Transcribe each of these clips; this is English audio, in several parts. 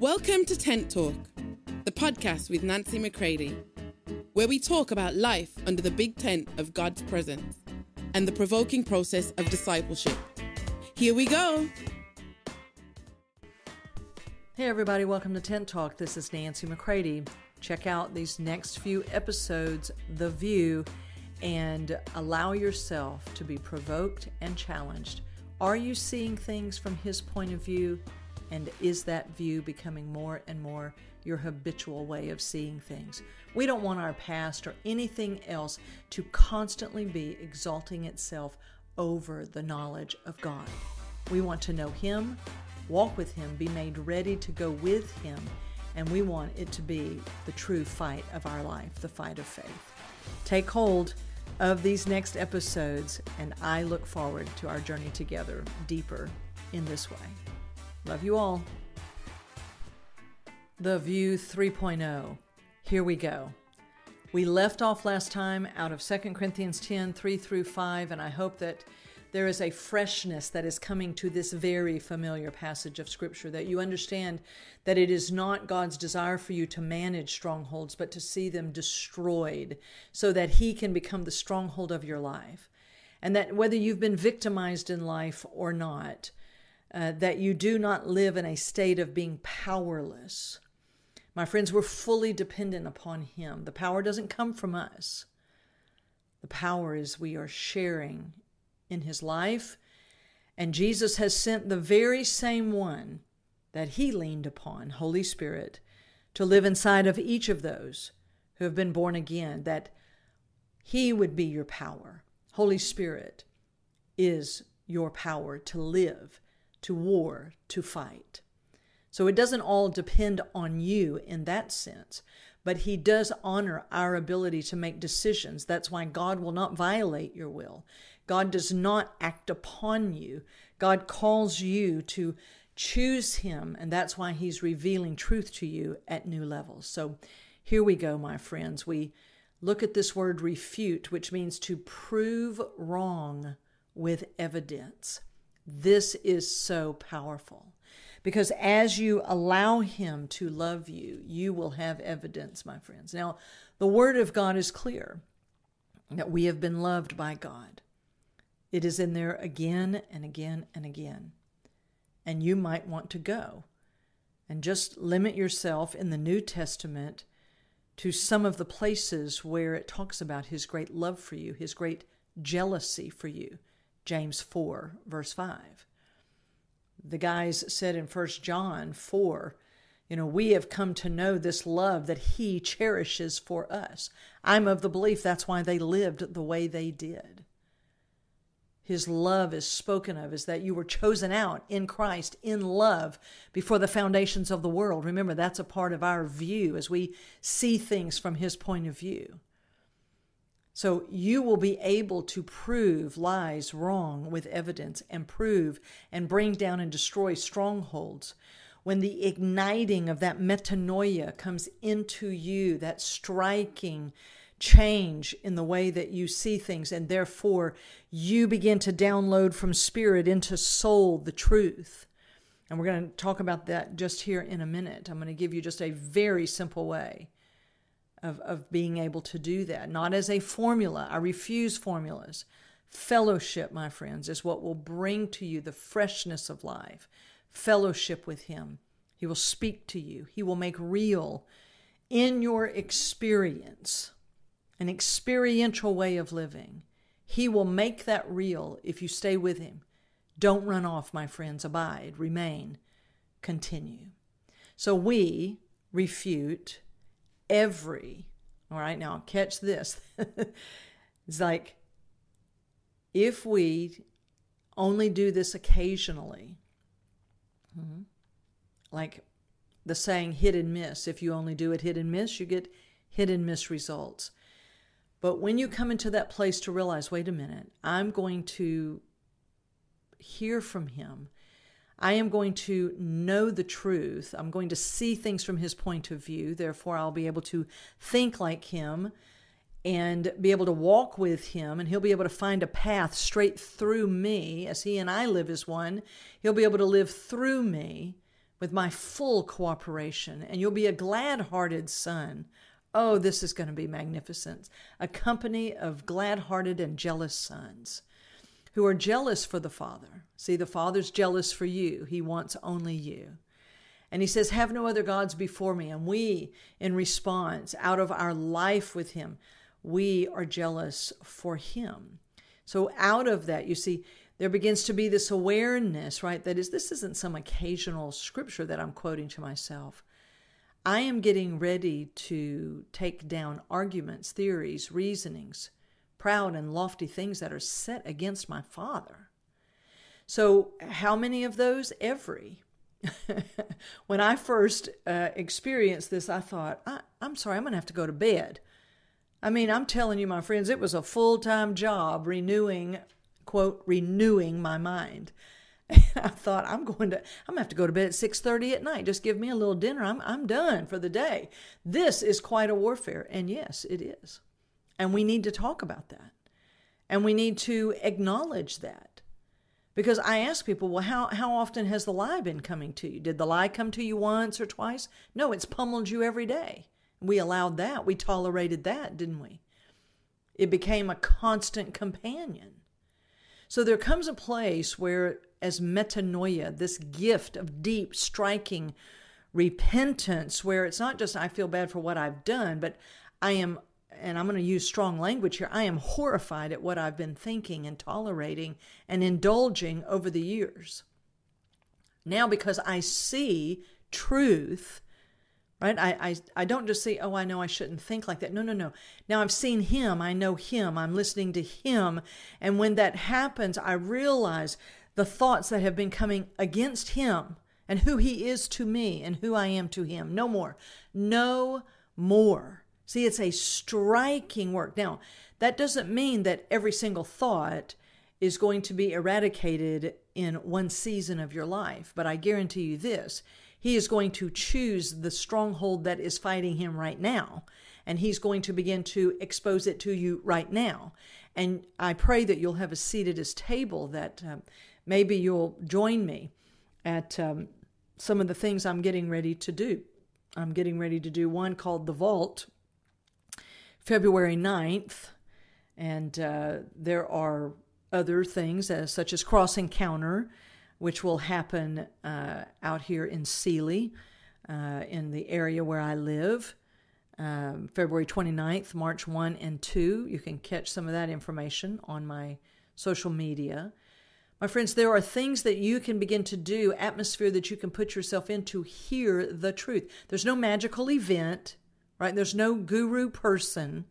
Welcome to Tent Talk, the podcast with Nancy McCready, where we talk about life under the big tent of God's presence and the provoking process of discipleship. Here we go. Hey, everybody, welcome to Tent Talk. This is Nancy McCready. Check out these next few episodes, The View, and allow yourself to be provoked and challenged. Are you seeing things from His point of view? And is that view becoming more and more your habitual way of seeing things? We don't want our past or anything else to constantly be exalting itself over the knowledge of God. We want to know Him, walk with Him, be made ready to go with Him, and we want it to be the true fight of our life, the fight of faith. Take hold of these next episodes, and I look forward to our journey together deeper in this way. Love you all. The View 3.0. Here we go. We left off last time out of 2 Corinthians 10 3 through 5, and I hope that there is a freshness that is coming to this very familiar passage of Scripture, that you understand that it is not God's desire for you to manage strongholds, but to see them destroyed so that He can become the stronghold of your life. And that whether you've been victimized in life or not, uh, that you do not live in a state of being powerless. My friends, we're fully dependent upon Him. The power doesn't come from us. The power is we are sharing in His life, and Jesus has sent the very same one that He leaned upon, Holy Spirit, to live inside of each of those who have been born again, that He would be your power. Holy Spirit is your power to live to war, to fight. So it doesn't all depend on you in that sense, but He does honor our ability to make decisions. That's why God will not violate your will. God does not act upon you. God calls you to choose Him, and that's why He's revealing truth to you at new levels. So here we go, my friends. We look at this word refute, which means to prove wrong with evidence. This is so powerful because as you allow Him to love you, you will have evidence, my friends. Now, the Word of God is clear that we have been loved by God. It is in there again and again and again. And you might want to go and just limit yourself in the New Testament to some of the places where it talks about His great love for you, His great jealousy for you James 4, verse 5. The guys said in 1 John 4, you know, we have come to know this love that he cherishes for us. I'm of the belief that's why they lived the way they did. His love is spoken of is that you were chosen out in Christ in love before the foundations of the world. Remember, that's a part of our view as we see things from his point of view. So you will be able to prove lies wrong with evidence and prove and bring down and destroy strongholds. When the igniting of that metanoia comes into you, that striking change in the way that you see things, and therefore you begin to download from spirit into soul the truth. And we're going to talk about that just here in a minute. I'm going to give you just a very simple way of, of being able to do that, not as a formula. I refuse formulas. Fellowship, my friends, is what will bring to you the freshness of life. Fellowship with Him. He will speak to you, He will make real in your experience an experiential way of living. He will make that real if you stay with Him. Don't run off, my friends. Abide, remain, continue. So we refute every, all right, now catch this. it's like if we only do this occasionally, mm-hmm, like the saying hit and miss, if you only do it hit and miss, you get hit and miss results. But when you come into that place to realize, wait a minute, I'm going to hear from him I am going to know the truth. I'm going to see things from his point of view. Therefore, I'll be able to think like him and be able to walk with him, and he'll be able to find a path straight through me as he and I live as one. He'll be able to live through me with my full cooperation, and you'll be a glad hearted son. Oh, this is going to be magnificent. A company of glad hearted and jealous sons who are jealous for the Father. See, the Father's jealous for you, He wants only you. And He says, Have no other gods before me. And we, in response, out of our life with Him, we are jealous for Him. So, out of that, you see, there begins to be this awareness, right? That is, this isn't some occasional scripture that I'm quoting to myself. I am getting ready to take down arguments, theories, reasonings, proud and lofty things that are set against my Father. So, how many of those? Every. when I first uh, experienced this, I thought, I, am sorry, I'm going to have to go to bed. I mean, I'm telling you, my friends, it was a full time job renewing quote, renewing my mind. I thought I'm going to I'm gonna have to go to bed at 6:30 at night. Just give me a little dinner. I'm I'm done for the day. This is quite a warfare. And yes, it is. And we need to talk about that. And we need to acknowledge that. Because I ask people, well, how, how often has the lie been coming to you? Did the lie come to you once or twice? No, it's pummeled you every day. We allowed that. We tolerated that, didn't we? It became a constant companion. So there comes a place where, as metanoia, this gift of deep, striking repentance, where it's not just I feel bad for what I've done, but I am, and I'm going to use strong language here, I am horrified at what I've been thinking and tolerating and indulging over the years. Now, because I see truth right? I, I, I don't just see, oh, I know I shouldn't think like that. No, no, no. Now I've seen him. I know him. I'm listening to him. And when that happens, I realize the thoughts that have been coming against him and who he is to me and who I am to him. No more. No more. See, it's a striking work. Now, that doesn't mean that every single thought is going to be eradicated in one season of your life, but I guarantee you this he is going to choose the stronghold that is fighting him right now, and he's going to begin to expose it to you right now. And I pray that you'll have a seat at his table, that uh, maybe you'll join me at um, some of the things I'm getting ready to do. I'm getting ready to do one called The Vault, February 9th, and uh, there are other things uh, such as Cross Encounter which will happen uh, out here in Sealy, uh, in the area where I live, um, February 29th, March 1 and 2. You can catch some of that information on my social media. My friends, there are things that you can begin to do, atmosphere that you can put yourself into, hear the truth. There's no magical event, right? There's no guru person,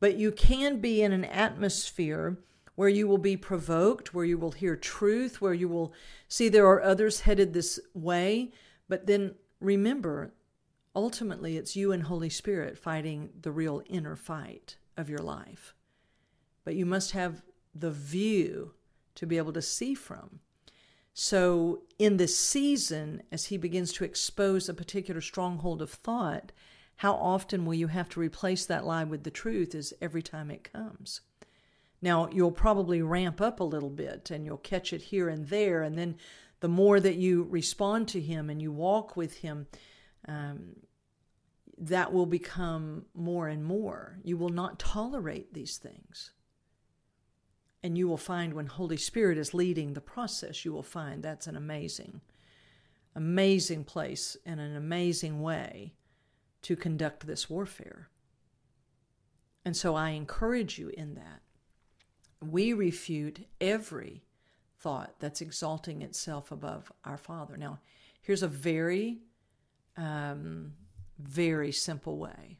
but you can be in an atmosphere where you will be provoked, where you will hear truth, where you will see there are others headed this way. But then remember, ultimately, it's you and Holy Spirit fighting the real inner fight of your life. But you must have the view to be able to see from. So, in this season, as he begins to expose a particular stronghold of thought, how often will you have to replace that lie with the truth is every time it comes. Now, you'll probably ramp up a little bit and you'll catch it here and there. And then the more that you respond to Him and you walk with Him, um, that will become more and more. You will not tolerate these things. And you will find when Holy Spirit is leading the process, you will find that's an amazing, amazing place and an amazing way to conduct this warfare. And so I encourage you in that we refute every thought that's exalting itself above our Father. Now, here's a very, um, very simple way.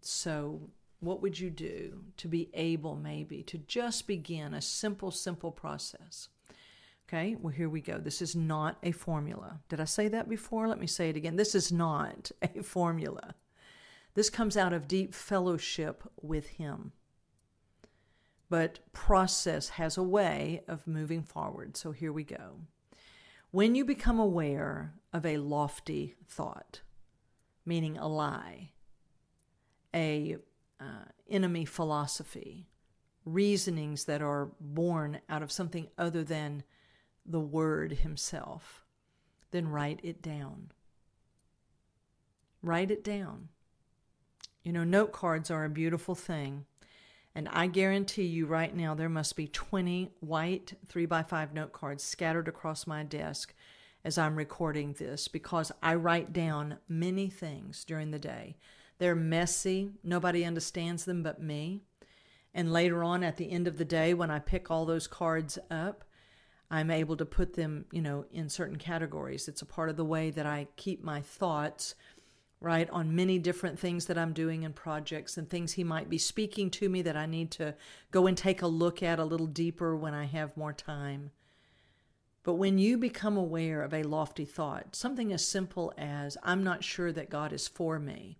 So, what would you do to be able, maybe, to just begin a simple, simple process? Okay, well, here we go. This is not a formula. Did I say that before? Let me say it again. This is not a formula. This comes out of deep fellowship with Him. But process has a way of moving forward. So here we go. When you become aware of a lofty thought, meaning a lie, a uh, enemy philosophy, reasonings that are born out of something other than the Word Himself, then write it down. Write it down. You know, note cards are a beautiful thing. And I guarantee you right now there must be 20 white 3x5 note cards scattered across my desk as I'm recording this because I write down many things during the day. They're messy, nobody understands them but me. And later on at the end of the day, when I pick all those cards up, I'm able to put them, you know, in certain categories. It's a part of the way that I keep my thoughts right on many different things that I'm doing and projects and things he might be speaking to me that I need to go and take a look at a little deeper when I have more time. But when you become aware of a lofty thought, something as simple as, I'm not sure that God is for me,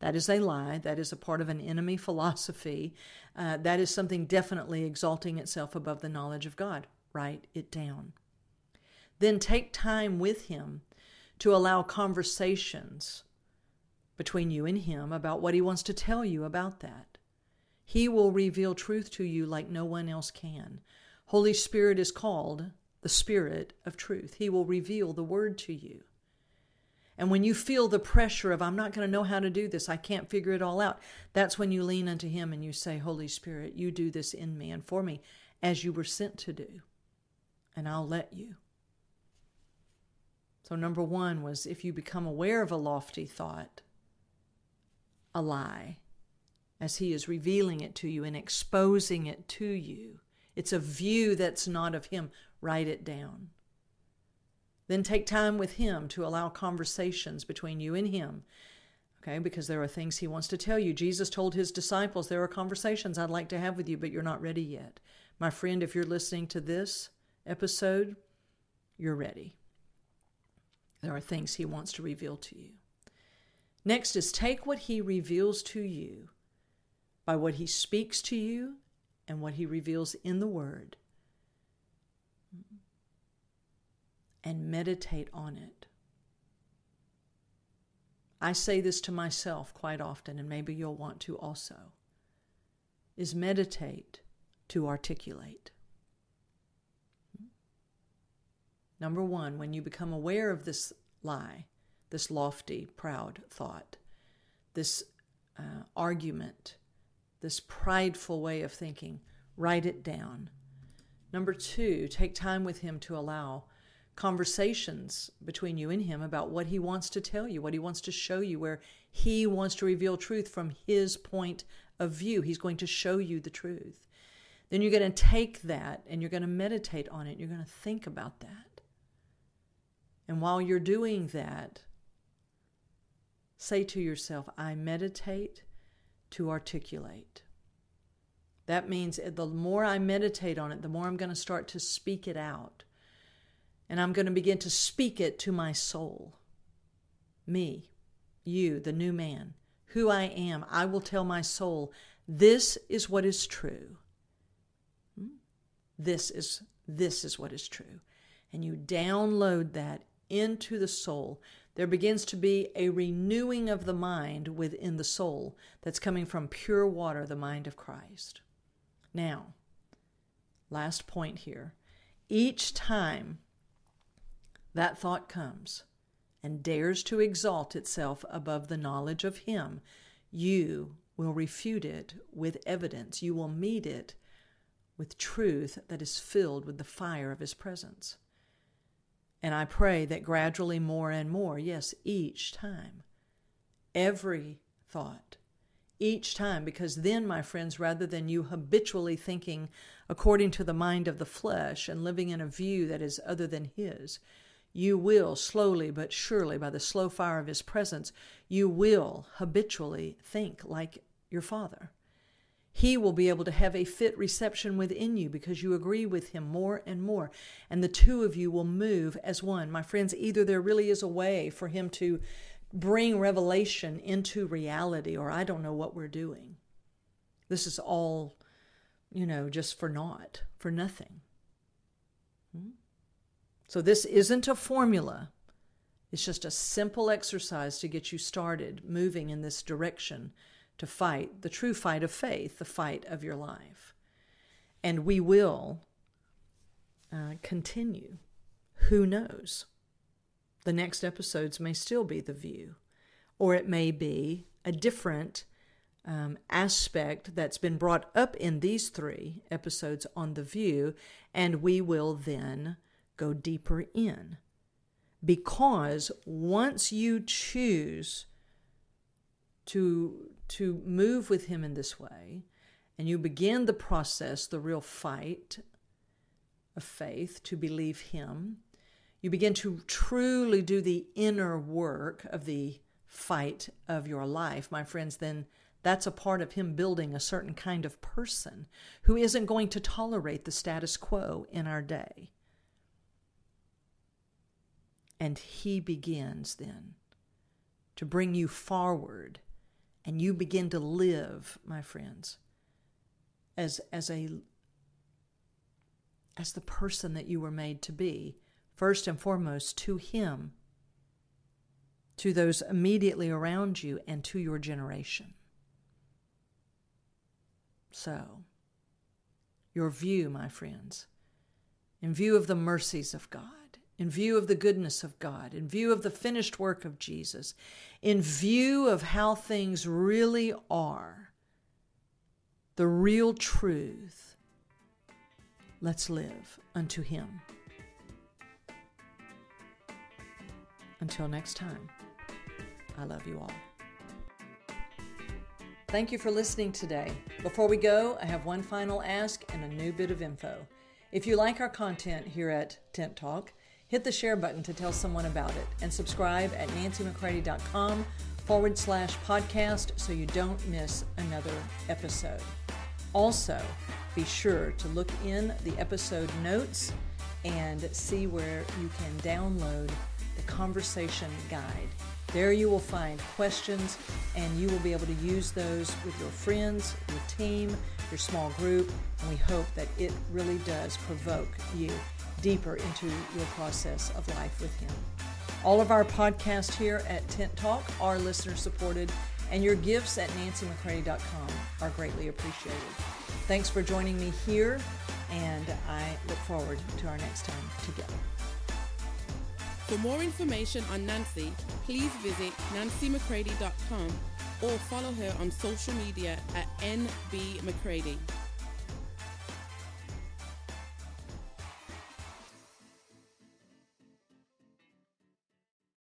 that is a lie. That is a part of an enemy philosophy. Uh, that is something definitely exalting itself above the knowledge of God. Write it down. Then take time with Him to allow conversations between you and Him about what He wants to tell you about that. He will reveal truth to you like no one else can. Holy Spirit is called the Spirit of truth. He will reveal the Word to you. And when you feel the pressure of, I'm not going to know how to do this, I can't figure it all out, that's when you lean unto Him and you say, Holy Spirit, you do this in me and for me as you were sent to do, and I'll let you. So, number one was if you become aware of a lofty thought, a lie, as He is revealing it to you and exposing it to you, it's a view that's not of Him, write it down. Then take time with Him to allow conversations between you and Him. Okay, because there are things He wants to tell you. Jesus told His disciples, There are conversations I'd like to have with you, but you're not ready yet. My friend, if you're listening to this episode, you're ready. There are things He wants to reveal to you. Next is take what He reveals to you by what He speaks to you and what He reveals in the Word and meditate on it. I say this to myself quite often, and maybe you'll want to also, is meditate to articulate. Number one, when you become aware of this lie, this lofty, proud thought, this uh, argument, this prideful way of thinking, write it down. Number two, take time with him to allow conversations between you and him about what he wants to tell you, what he wants to show you, where he wants to reveal truth from his point of view. He's going to show you the truth. Then you're going to take that and you're going to meditate on it. You're going to think about that. And while you're doing that, say to yourself, I meditate to articulate. That means the more I meditate on it, the more I'm going to start to speak it out and I'm going to begin to speak it to my soul. Me, you, the new man, who I am, I will tell my soul, this is what is true. Hmm? This is this is what is true. And you download that into the soul. There begins to be a renewing of the mind within the soul that's coming from pure water, the mind of Christ. Now, last point here. Each time that thought comes and dares to exalt itself above the knowledge of Him, you will refute it with evidence. You will meet it with truth that is filled with the fire of His presence. And I pray that gradually more and more, yes, each time, every thought, each time, because then, my friends, rather than you habitually thinking according to the mind of the flesh and living in a view that is other than His, you will slowly but surely, by the slow fire of His presence, you will habitually think like your Father. He will be able to have a fit reception within you because you agree with Him more and more. And the two of you will move as one. My friends, either there really is a way for Him to bring revelation into reality, or I don't know what we're doing. This is all, you know, just for naught, for nothing. Hmm? So, this isn't a formula. It's just a simple exercise to get you started moving in this direction to fight the true fight of faith, the fight of your life. And we will uh, continue who knows? The next episodes may still be The View, or it may be a different um, aspect that's been brought up in these three episodes on The View, and we will then go deeper in. Because once you choose to, to move with Him in this way, and you begin the process, the real fight of faith to believe Him, you begin to truly do the inner work of the fight of your life, my friends, then that's a part of Him building a certain kind of person who isn't going to tolerate the status quo in our day. And He begins then to bring you forward, and you begin to live, my friends, as, as a as the person that you were made to be, first and foremost to Him, to those immediately around you, and to your generation. So, your view, my friends, in view of the mercies of God, in view of the goodness of God, in view of the finished work of Jesus, in view of how things really are, the real truth, let's live unto Him. Until next time, I love you all. Thank you for listening today. Before we go, I have one final ask and a new bit of info. If you like our content here at Tent Talk, hit the share button to tell someone about it and subscribe at nancymccready.com forward slash podcast so you don't miss another episode. Also, be sure to look in the episode notes and see where you can download the conversation guide. There you will find questions and you will be able to use those with your friends, your team, your small group, and we hope that it really does provoke you deeper into your process of life with Him. All of our podcasts here at Tent Talk are listener supported, and your gifts at nancymccready.com are greatly appreciated. Thanks for joining me here, and I look forward to our next time together. For more information on Nancy, please visit nancymccready.com or follow her on social media at NB McCready.